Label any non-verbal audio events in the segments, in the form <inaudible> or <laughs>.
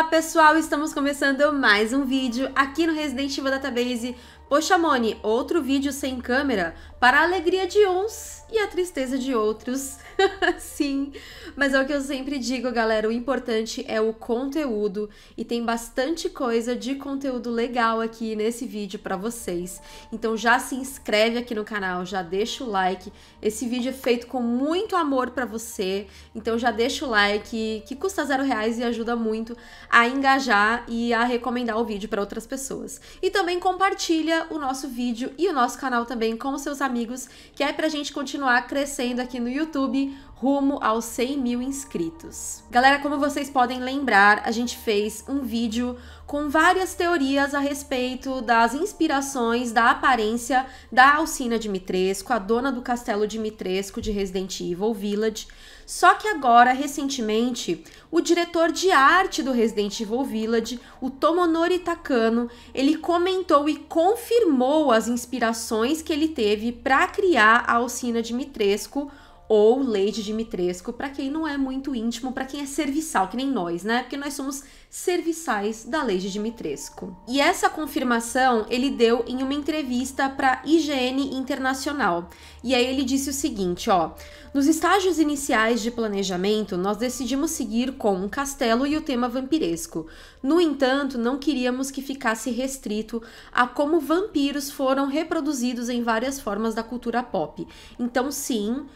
Olá pessoal, estamos começando mais um vídeo aqui no Resident Evil Database. Poxa Moni, outro vídeo sem câmera para a alegria de uns e a tristeza de outros. <laughs> Sim, mas é o que eu sempre digo, galera. O importante é o conteúdo e tem bastante coisa de conteúdo legal aqui nesse vídeo para vocês. Então já se inscreve aqui no canal, já deixa o like. Esse vídeo é feito com muito amor para você, então já deixa o like, que custa zero reais e ajuda muito a engajar e a recomendar o vídeo para outras pessoas. E também compartilha o nosso vídeo e o nosso canal também com seus amigos, que é pra gente continuar crescendo aqui no YouTube rumo aos 100 mil inscritos. Galera, como vocês podem lembrar, a gente fez um vídeo com várias teorias a respeito das inspirações da aparência da Alcina Dimitrescu, a dona do castelo Dimitrescu de Resident Evil Village. Só que agora, recentemente, o diretor de arte do Resident Evil Village, o Tomonori Takano, ele comentou e confirmou as inspirações que ele teve para criar a Alcina Dimitrescu ou Lady Dimitrescu, para quem não é muito íntimo, para quem é serviçal, que nem nós, né? Porque nós somos serviçais da Lady Dimitrescu. E essa confirmação ele deu em uma entrevista para IGN Internacional. E aí ele disse o seguinte, ó: nos estágios iniciais de planejamento, nós decidimos seguir com um castelo e o tema vampiresco. No entanto, não queríamos que ficasse restrito a como vampiros foram reproduzidos em várias formas da cultura pop. Então, sim,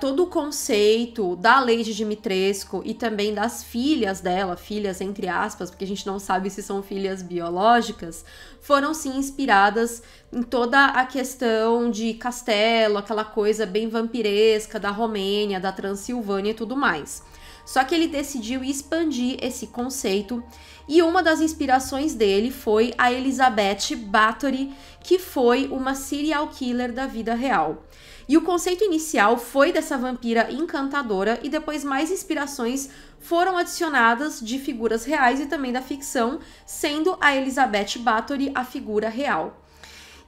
todo o conceito da Lady Dimitrescu e também das filhas dela, filhas entre aspas, porque a gente não sabe se são filhas biológicas, foram sim inspiradas em toda a questão de castelo, aquela coisa bem vampiresca da Romênia, da Transilvânia e tudo mais. Só que ele decidiu expandir esse conceito e uma das inspirações dele foi a Elizabeth Bathory, que foi uma serial killer da vida real. E o conceito inicial foi dessa vampira encantadora e depois mais inspirações foram adicionadas de figuras reais e também da ficção, sendo a Elizabeth Bathory a figura real.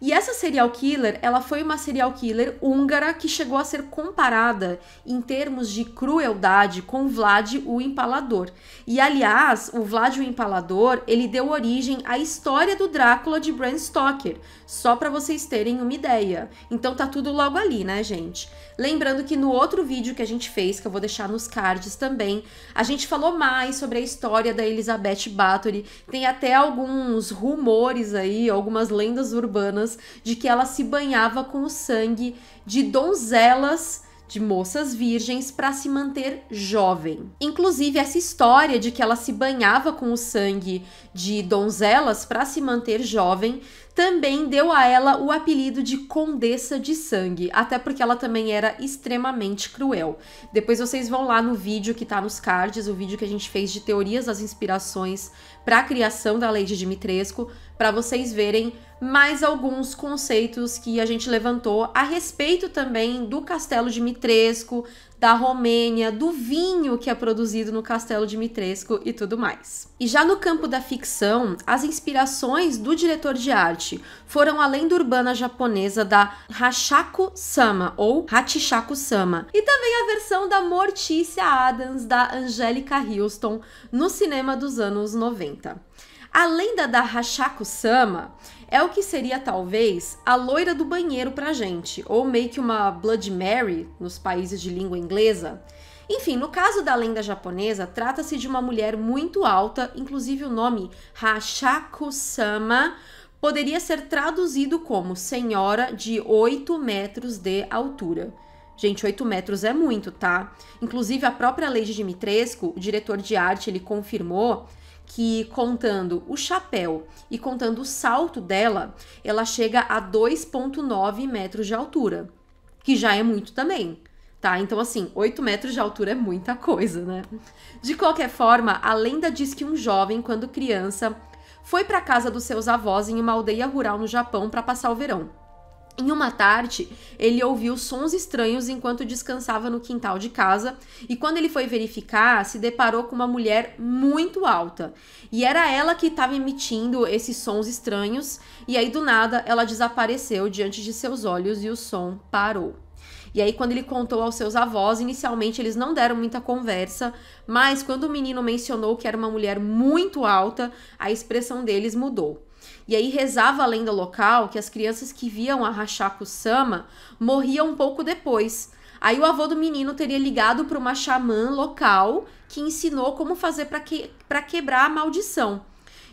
E essa serial killer, ela foi uma serial killer húngara que chegou a ser comparada em termos de crueldade com Vlad o Empalador. E aliás, o Vlad o Empalador, ele deu origem à história do Drácula de Bram Stoker, só para vocês terem uma ideia. Então tá tudo logo ali, né, gente? Lembrando que no outro vídeo que a gente fez, que eu vou deixar nos cards também, a gente falou mais sobre a história da Elizabeth Bathory. Tem até alguns rumores aí, algumas lendas urbanas de que ela se banhava com o sangue de donzelas de moças virgens para se manter jovem. Inclusive, essa história de que ela se banhava com o sangue de donzelas para se manter jovem também deu a ela o apelido de Condessa de Sangue, até porque ela também era extremamente cruel. Depois vocês vão lá no vídeo que tá nos cards, o vídeo que a gente fez de teorias das inspirações para a criação da Lady Dimitrescu, para vocês verem mais alguns conceitos que a gente levantou a respeito também do Castelo Dimitrescu, da Romênia, do vinho que é produzido no Castelo Dimitrescu e tudo mais. E já no campo da ficção, as inspirações do diretor de arte foram a lenda urbana japonesa da Hachaku Sama ou Hachishaku Sama e também a versão da Mortícia Adams da Angélica Houston no cinema dos anos 90. A lenda da Hachaku Sama é o que seria talvez a loira do banheiro pra gente, ou meio que uma Blood Mary nos países de língua inglesa. Enfim, no caso da lenda japonesa, trata-se de uma mulher muito alta, inclusive o nome Hashaku-sama poderia ser traduzido como senhora de 8 metros de altura. Gente, 8 metros é muito, tá? Inclusive, a própria Lady Dimitrescu, o diretor de arte, ele confirmou que contando o chapéu e contando o salto dela, ela chega a 2,9 metros de altura, que já é muito também. Tá, então assim, 8 metros de altura é muita coisa, né? De qualquer forma, a lenda diz que um jovem, quando criança, foi para casa dos seus avós em uma aldeia rural no Japão para passar o verão. Em uma tarde, ele ouviu sons estranhos enquanto descansava no quintal de casa e, quando ele foi verificar, se deparou com uma mulher muito alta. E era ela que estava emitindo esses sons estranhos, e aí do nada ela desapareceu diante de seus olhos e o som parou. E aí, quando ele contou aos seus avós, inicialmente eles não deram muita conversa, mas quando o menino mencionou que era uma mulher muito alta, a expressão deles mudou. E aí rezava a lenda local que as crianças que viam a Hachaku Sama morriam um pouco depois. Aí o avô do menino teria ligado para uma xamã local que ensinou como fazer para que, quebrar a maldição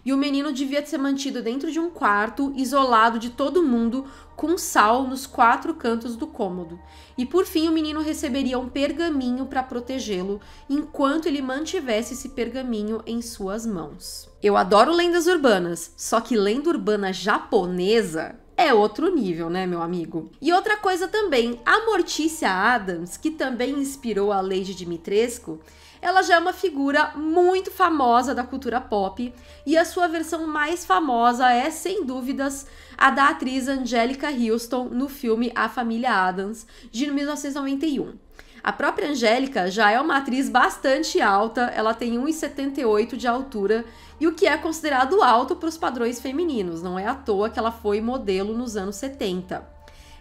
e o menino devia ser mantido dentro de um quarto, isolado de todo mundo, com sal nos quatro cantos do cômodo. E por fim, o menino receberia um pergaminho para protegê-lo, enquanto ele mantivesse esse pergaminho em suas mãos. Eu adoro lendas urbanas, só que lenda urbana japonesa é outro nível, né, meu amigo? E outra coisa também, a Mortícia Adams, que também inspirou a Lady Dimitrescu, ela já é uma figura muito famosa da cultura pop e a sua versão mais famosa é, sem dúvidas, a da atriz Angelica Houston no filme A Família Adams, de 1991. A própria Angélica já é uma atriz bastante alta, ela tem 1,78 de altura e o que é considerado alto para os padrões femininos, não é à toa que ela foi modelo nos anos 70.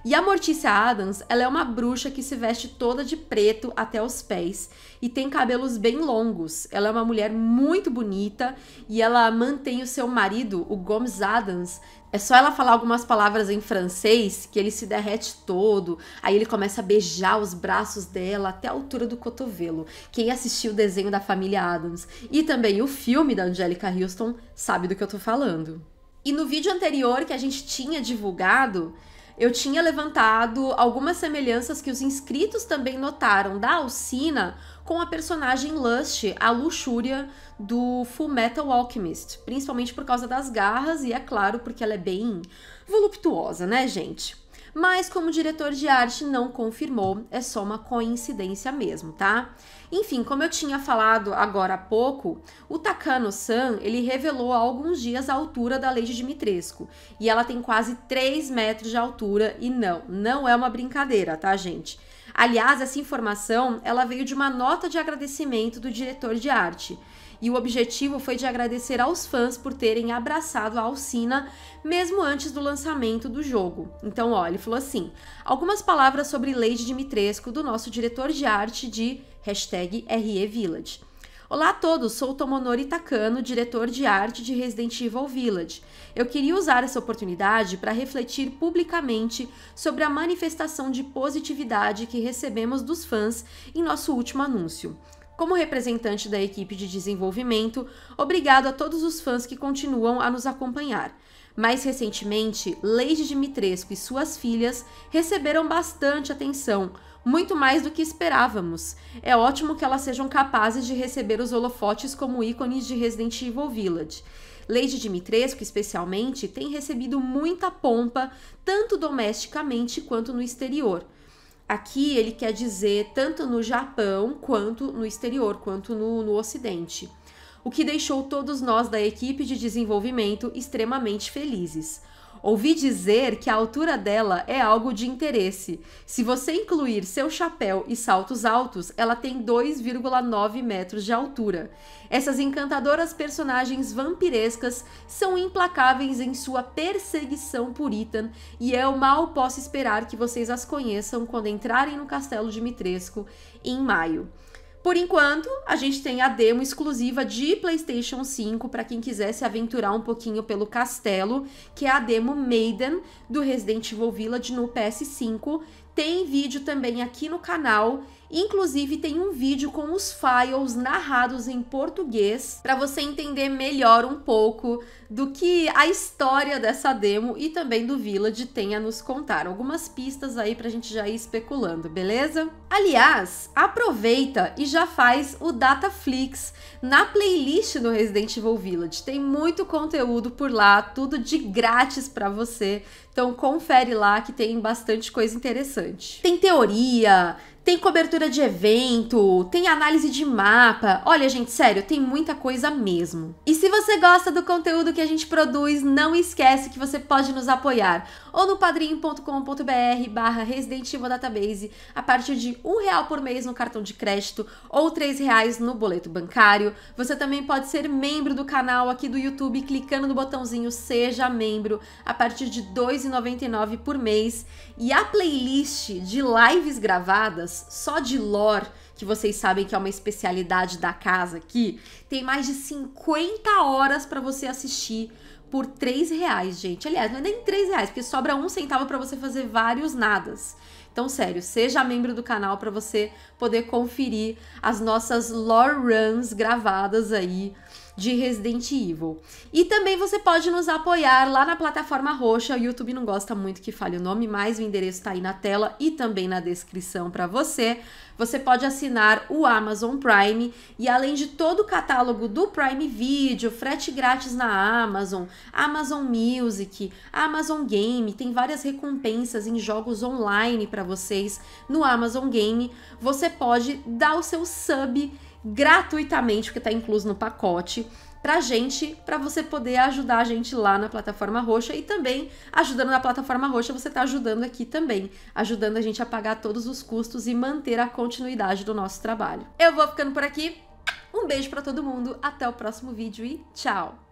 E a Mortícia Adams, ela é uma bruxa que se veste toda de preto até os pés e tem cabelos bem longos. Ela é uma mulher muito bonita e ela mantém o seu marido, o Gomes Adams. É só ela falar algumas palavras em francês que ele se derrete todo. Aí ele começa a beijar os braços dela até a altura do cotovelo. Quem assistiu o desenho da família Adams e também o filme da Angelica Houston sabe do que eu tô falando. E no vídeo anterior que a gente tinha divulgado, eu tinha levantado algumas semelhanças que os inscritos também notaram da Alcina com a personagem Lust, a luxúria do Full Metal Alchemist, principalmente por causa das garras e é claro porque ela é bem voluptuosa, né, gente? Mas como o diretor de arte não confirmou, é só uma coincidência mesmo, tá? Enfim, como eu tinha falado agora há pouco, o Takano-san, ele revelou há alguns dias a altura da Lady Dimitrescu, e ela tem quase 3 metros de altura, e não, não é uma brincadeira, tá, gente? Aliás, essa informação, ela veio de uma nota de agradecimento do diretor de arte, e o objetivo foi de agradecer aos fãs por terem abraçado a Alcina mesmo antes do lançamento do jogo. Então, ó, ele falou assim: algumas palavras sobre Lady Dimitrescu do nosso diretor de arte de hashtag ReVillage. Olá a todos, sou Tomonori Takano, diretor de arte de Resident Evil Village. Eu queria usar essa oportunidade para refletir publicamente sobre a manifestação de positividade que recebemos dos fãs em nosso último anúncio. Como representante da equipe de desenvolvimento, obrigado a todos os fãs que continuam a nos acompanhar. Mais recentemente, Lady Dimitrescu e suas filhas receberam bastante atenção, muito mais do que esperávamos. É ótimo que elas sejam capazes de receber os holofotes como ícones de Resident Evil Village. Lady Dimitrescu, especialmente, tem recebido muita pompa, tanto domesticamente quanto no exterior. Aqui ele quer dizer tanto no Japão quanto no exterior, quanto no, no Ocidente. O que deixou todos nós da equipe de desenvolvimento extremamente felizes. Ouvi dizer que a altura dela é algo de interesse. Se você incluir seu chapéu e saltos altos, ela tem 2,9 metros de altura. Essas encantadoras personagens vampirescas são implacáveis em sua perseguição por Ethan e eu mal posso esperar que vocês as conheçam quando entrarem no castelo de Mitresco em maio. Por enquanto, a gente tem a demo exclusiva de PlayStation 5 para quem quiser se aventurar um pouquinho pelo castelo, que é a demo Maiden do Resident Evil Village no PS5. Tem vídeo também aqui no canal Inclusive tem um vídeo com os files narrados em português para você entender melhor um pouco do que a história dessa demo e também do Village tem a nos contar. Algumas pistas aí pra gente já ir especulando, beleza? Aliás, aproveita e já faz o Dataflix na playlist do Resident Evil Village. Tem muito conteúdo por lá, tudo de grátis para você. Então confere lá que tem bastante coisa interessante. Tem teoria, tem cobertura de evento, tem análise de mapa. Olha, gente, sério, tem muita coisa mesmo. E se você gosta do conteúdo que a gente produz, não esquece que você pode nos apoiar ou no padrim.com.br barra Resident Evil Database a partir de um real por mês no cartão de crédito ou três reais no boleto bancário. Você também pode ser membro do canal aqui do YouTube clicando no botãozinho Seja Membro a partir de R$ R$14,99 por mês. E a playlist de lives gravadas, só de lore, que vocês sabem que é uma especialidade da casa aqui, tem mais de 50 horas para você assistir por 3 reais, gente. Aliás, não é nem 3 reais, porque sobra um centavo para você fazer vários nadas. Então, sério, seja membro do canal para você poder conferir as nossas lore runs gravadas aí de Resident Evil. E também você pode nos apoiar lá na plataforma roxa. O YouTube não gosta muito que fale o nome, mas o endereço está aí na tela e também na descrição para você. Você pode assinar o Amazon Prime e além de todo o catálogo do Prime Video, frete grátis na Amazon, Amazon Music, Amazon Game, tem várias recompensas em jogos online para vocês no Amazon Game. Você pode dar o seu sub gratuitamente, porque está incluso no pacote, pra gente, para você poder ajudar a gente lá na plataforma roxa e também ajudando na plataforma roxa, você está ajudando aqui também, ajudando a gente a pagar todos os custos e manter a continuidade do nosso trabalho. Eu vou ficando por aqui. Um beijo para todo mundo, até o próximo vídeo e tchau.